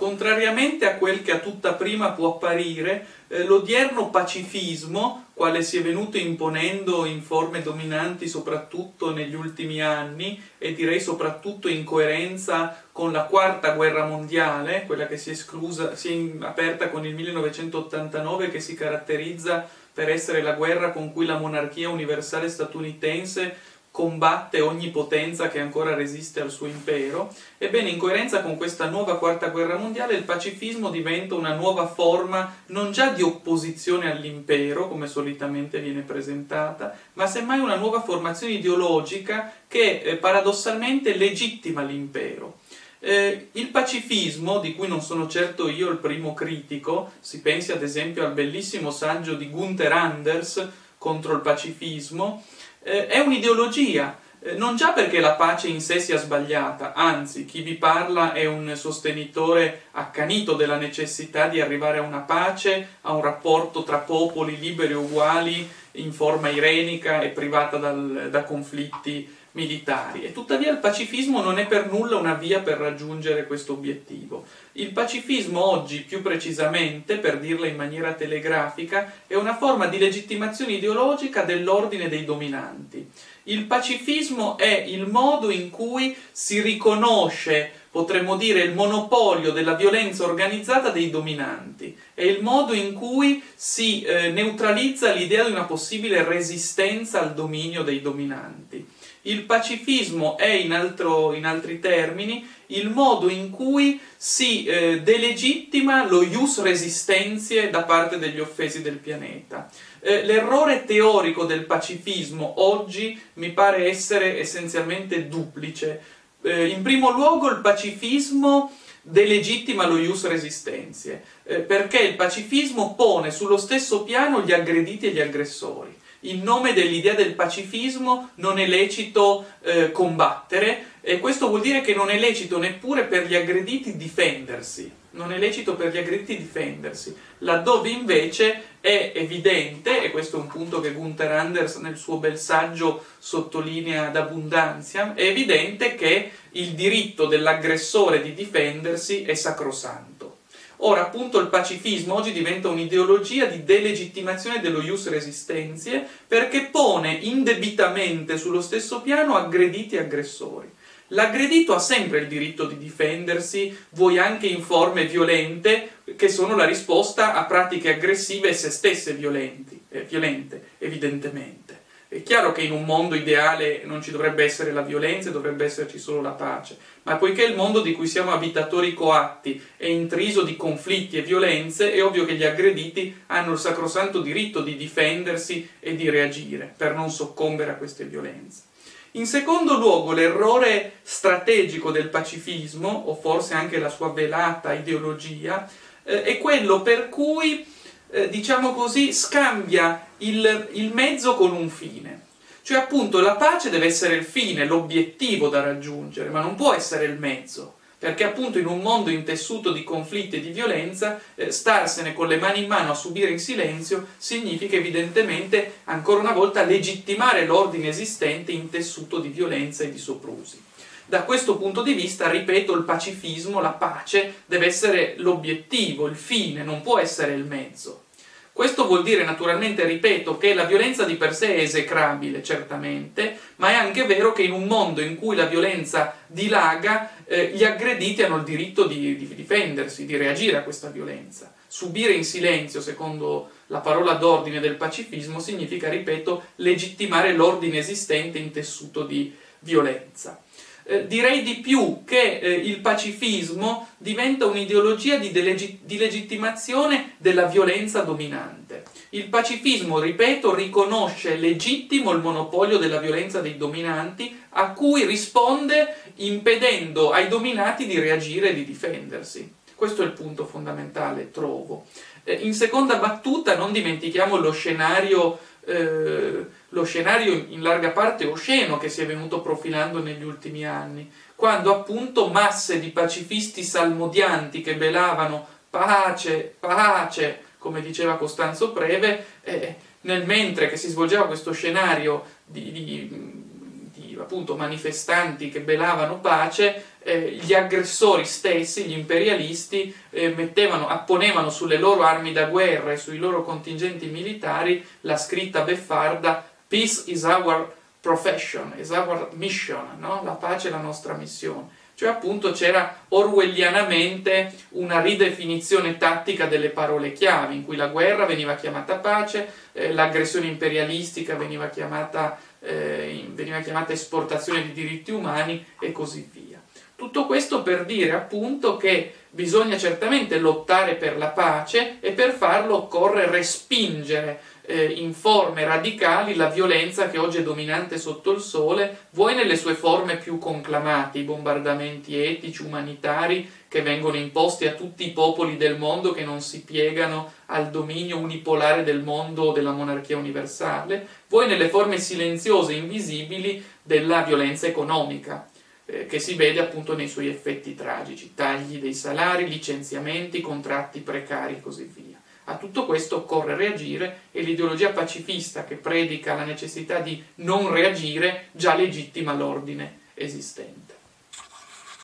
Contrariamente a quel che a tutta prima può apparire, eh, l'odierno pacifismo, quale si è venuto imponendo in forme dominanti soprattutto negli ultimi anni e direi soprattutto in coerenza con la quarta guerra mondiale, quella che si è, esclusa, si è aperta con il 1989 che si caratterizza per essere la guerra con cui la monarchia universale statunitense combatte ogni potenza che ancora resiste al suo impero. Ebbene, in coerenza con questa nuova quarta guerra mondiale, il pacifismo diventa una nuova forma non già di opposizione all'impero, come solitamente viene presentata, ma semmai una nuova formazione ideologica che eh, paradossalmente legittima l'impero. Eh, il pacifismo, di cui non sono certo io il primo critico, si pensi ad esempio al bellissimo saggio di Gunther Anders contro il pacifismo, eh, è un'ideologia, eh, non già perché la pace in sé sia sbagliata, anzi chi vi parla è un sostenitore accanito della necessità di arrivare a una pace, a un rapporto tra popoli liberi e uguali in forma irenica e privata dal, da conflitti militari e tuttavia il pacifismo non è per nulla una via per raggiungere questo obiettivo. Il pacifismo oggi, più precisamente, per dirla in maniera telegrafica, è una forma di legittimazione ideologica dell'ordine dei dominanti. Il pacifismo è il modo in cui si riconosce, potremmo dire, il monopolio della violenza organizzata dei dominanti, è il modo in cui si eh, neutralizza l'idea di una possibile resistenza al dominio dei dominanti. Il pacifismo è, in, altro, in altri termini, il modo in cui si eh, delegittima lo ius resistenzie da parte degli offesi del pianeta. Eh, l'errore teorico del pacifismo oggi mi pare essere essenzialmente duplice. Eh, in primo luogo il pacifismo delegittima lo ius resistenzie, eh, perché il pacifismo pone sullo stesso piano gli aggrediti e gli aggressori. In nome dell'idea del pacifismo non è lecito eh, combattere e questo vuol dire che non è lecito neppure per gli aggrediti difendersi, non è lecito per gli aggrediti difendersi, laddove invece è evidente, e questo è un punto che Gunther Anders nel suo bel saggio sottolinea d'abbondanza, è evidente che il diritto dell'aggressore di difendersi è sacrosanto. Ora, appunto, il pacifismo oggi diventa un'ideologia di delegittimazione dello ius resistenzie perché pone indebitamente sullo stesso piano aggrediti e aggressori. L'aggredito ha sempre il diritto di difendersi, vuoi anche in forme violente, che sono la risposta a pratiche aggressive e se stesse violenti, eh, violente, evidentemente. È chiaro che in un mondo ideale non ci dovrebbe essere la violenza, dovrebbe esserci solo la pace, ma poiché il mondo di cui siamo abitatori coatti è intriso di conflitti e violenze, è ovvio che gli aggrediti hanno il sacrosanto diritto di difendersi e di reagire per non soccombere a queste violenze. In secondo luogo, l'errore strategico del pacifismo, o forse anche la sua velata ideologia, eh, è quello per cui eh, diciamo così, scambia il, il mezzo con un fine. Cioè appunto la pace deve essere il fine, l'obiettivo da raggiungere, ma non può essere il mezzo perché appunto in un mondo intessuto di conflitti e di violenza, eh, starsene con le mani in mano a subire in silenzio significa evidentemente ancora una volta legittimare l'ordine esistente intessuto di violenza e di soprusi. Da questo punto di vista, ripeto, il pacifismo, la pace, deve essere l'obiettivo, il fine, non può essere il mezzo. Questo vuol dire naturalmente, ripeto, che la violenza di per sé è esecrabile, certamente, ma è anche vero che in un mondo in cui la violenza dilaga, eh, gli aggrediti hanno il diritto di, di difendersi, di reagire a questa violenza. Subire in silenzio, secondo la parola d'ordine del pacifismo, significa, ripeto, legittimare l'ordine esistente intessuto di violenza. Eh, direi di più che eh, il pacifismo diventa un'ideologia di, delegit- di legittimazione della violenza dominante. Il pacifismo, ripeto, riconosce legittimo il monopolio della violenza dei dominanti a cui risponde impedendo ai dominati di reagire e di difendersi. Questo è il punto fondamentale, trovo. Eh, in seconda battuta non dimentichiamo lo scenario eh, lo scenario in larga parte osceno che si è venuto profilando negli ultimi anni, quando appunto masse di pacifisti salmodianti che belavano pace, pace, come diceva Costanzo Preve, eh, nel mentre che si svolgeva questo scenario di, di, di appunto manifestanti che belavano pace, eh, gli aggressori stessi, gli imperialisti, eh, mettevano, apponevano sulle loro armi da guerra e sui loro contingenti militari la scritta beffarda Peace is our profession, is our mission, no? la pace è la nostra missione. Cioè appunto c'era orwellianamente una ridefinizione tattica delle parole chiave, in cui la guerra veniva chiamata pace, eh, l'aggressione imperialistica veniva chiamata, eh, veniva chiamata esportazione di diritti umani e così via. Tutto questo per dire appunto che bisogna certamente lottare per la pace e per farlo occorre respingere eh, in forme radicali la violenza che oggi è dominante sotto il sole, vuoi nelle sue forme più conclamate, i bombardamenti etici, umanitari che vengono imposti a tutti i popoli del mondo che non si piegano al dominio unipolare del mondo della monarchia universale, vuoi nelle forme silenziose invisibili della violenza economica eh, che si vede appunto nei suoi effetti tragici, tagli dei salari, licenziamenti, contratti precari e così via. A tutto questo occorre reagire e l'ideologia pacifista che predica la necessità di non reagire già legittima l'ordine esistente.